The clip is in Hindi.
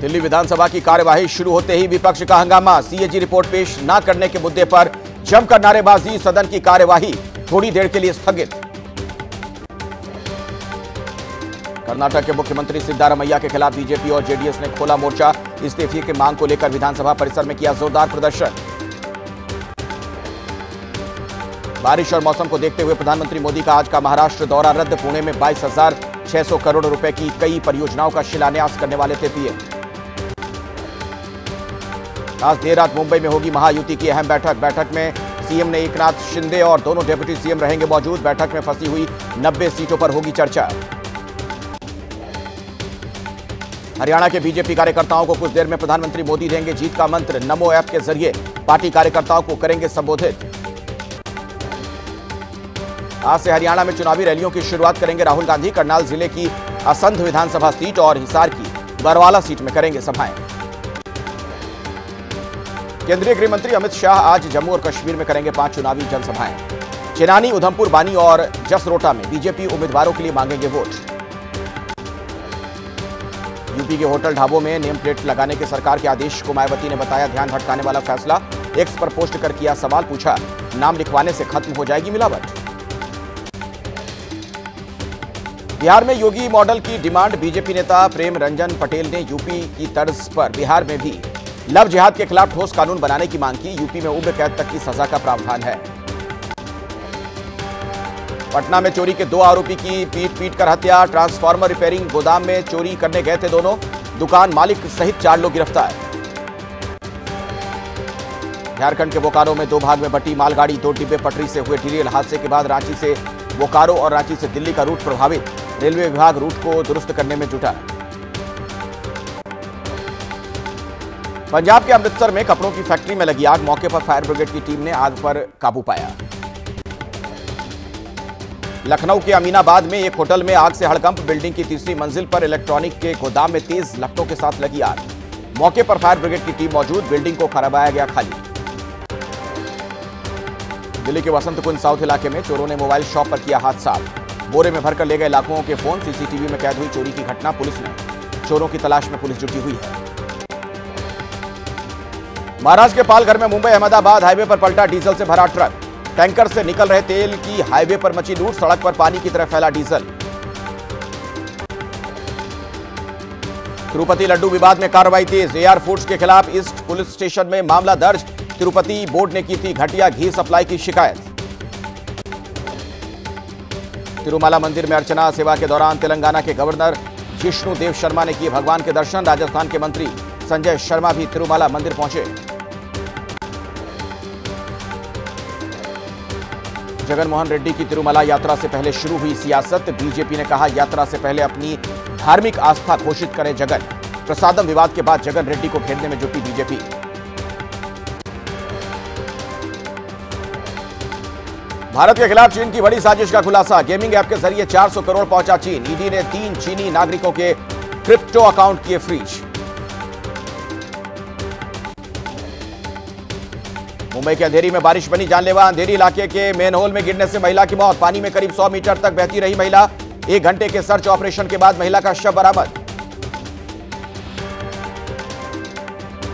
दिल्ली विधानसभा की कार्यवाही शुरू होते ही विपक्ष का हंगामा। सीएजी रिपोर्ट पेश न करने के मुद्दे पर जमकर नारेबाजी, सदन की कार्यवाही थोड़ी देर के लिए स्थगित। कर्नाटक के मुख्यमंत्री सिद्धारमैया के खिलाफ बीजेपी और जेडीएस ने खोला मोर्चा। इस्तीफे की मांग को लेकर विधानसभा परिसर में किया जोरदार प्रदर्शन। बारिश और मौसम को देखते हुए प्रधानमंत्री मोदी का आज का महाराष्ट्र दौरा रद्द। पुणे में बाईस हज़ार छह सौ करोड़ रुपए की कई परियोजनाओं का शिलान्यास करने वाले थे पीएम। आज देर रात मुंबई में होगी महायुति की अहम बैठक। बैठक में सीएम ने एकनाथ शिंदे और दोनों डेप्यूटी सीएम रहेंगे मौजूद। बैठक में फंसी हुई 90 सीटों पर होगी चर्चा। हरियाणा के बीजेपी कार्यकर्ताओं को कुछ देर में प्रधानमंत्री मोदी देंगे जीत का मंत्र। नमो ऐप के ज़रिए पार्टी कार्यकर्ताओं को करेंगे संबोधित। आज से हरियाणा में चुनावी रैलियों की शुरुआत करेंगे राहुल गांधी। करनाल ज़िले की असंध विधानसभा सीट और हिसार की बरवाला सीट में करेंगे सभाएँ। केंद्रीय गृह मंत्री अमित शाह आज जम्मू और कश्मीर में करेंगे पाँच चुनावी जनसभाएँ। चेनानी उधमपुर, बानी और जसरोटा में बीजेपी उम्मीदवारों के लिए मांगेंगे वोट। यूपी के होटल ढाबों में नेम प्लेट लगाने के सरकार के आदेश को मायावती ने बताया ध्यान भटकाने वाला फैसला। एक्स पर पोस्ट कर किया सवाल, पूछा, नाम लिखवाने से खत्म हो जाएगी मिलावट? बिहार में योगी मॉडल की डिमांड, बीजेपी नेता प्रेम रंजन पटेल ने यूपी की तर्ज पर बिहार में भी। लव जिहाद के खिलाफ ठोस कानून बनाने की मांग की, यूपी में उम्र कैद तक की सजा का प्रावधान है। पटना में चोरी के दो आरोपी की पीट पीट कर हत्या, ट्रांसफार्मर रिपेयरिंग गोदाम में चोरी करने गए थे दोनों, दुकान मालिक सहित चार लोग गिरफ़्तार। झारखंड के बोकारो में दो भाग में बटी मालगाड़ी, दो डिब्बे पटरी से हुए डिरेल हादसे के बाद रांची से बोकारो और रांची से दिल्ली का रूट प्रभावित। रेलवे विभाग रूट को दुरुस्त करने में जुटा। पंजाब के अमृतसर में कपड़ों की फैक्ट्री में लगी आग, मौके पर फायर ब्रिगेड की टीम ने आग पर काबू पाया। लखनऊ के अमीनाबाद में एक होटल में आग से हड़कंप, बिल्डिंग की तीसरी मंजिल पर इलेक्ट्रॉनिक के गोदाम में तेज लपटों के साथ लगी आग। मौके पर फायर ब्रिगेड की टीम मौजूद, बिल्डिंग को खराबाया गया खाली। दिल्ली के वसंत कुंज साउथ इलाके में चोरों ने मोबाइल शॉप पर किया हाथ साफ़ बोरे में भरकर ले गए लाखों के फ़ोन, सीसीटीवी में कैद हुई चोरी की घटना, पुलिस ने। चोरों की तलाश में पुलिस जुटी हुई है। महाराष्ट्र के पालघर में मुंबई अहमदाबाद हाईवे पर पलटा डीजल से भरा ट्रक। टैंकर से निकल रहे तेल की हाईवे पर मची लूट, सड़क पर पानी की तरह फैला डीजल। तिरुपति लड्डू विवाद में कार्रवाई तेज, एआर फूड्स के खिलाफ ईस्ट पुलिस स्टेशन में मामला दर्ज, तिरुपति बोर्ड ने की थी घटिया घी सप्लाई की शिकायत। तिरुमाला मंदिर में अर्चना सेवा के दौरान तेलंगाना के गवर्नर जिष्णु देव शर्मा ने किए भगवान के दर्शन, राजस्थान के मंत्री संजय शर्मा भी तिरुमाला मंदिर पहुँचे। जगनमोहन रेड्डी की तिरुमला यात्रा से पहले शुरू हुई सियासत। बीजेपी ने कहा, यात्रा से पहले अपनी धार्मिक आस्था घोषित करें जगन। प्रसादम विवाद के बाद जगन रेड्डी को घेरने में जुटी बीजेपी। भारत के खिलाफ चीन की बड़ी साजिश का खुलासा। गेमिंग ऐप के ज़रिए 400 करोड़ पहुँचा चीन। ईडी ने तीन चीनी नागरिकों के क्रिप्टो अकाउंट किए फ्रीज। मुंबई के अंधेरी में बारिश बनी। जानलेवा अंधेरी इलाके के मेन होल में गिरने से महिला की मौत। पानी में करीब 100 मीटर तक बहती रही महिला। एक घंटे के सर्च ऑपरेशन के बाद महिला का शव बरामद।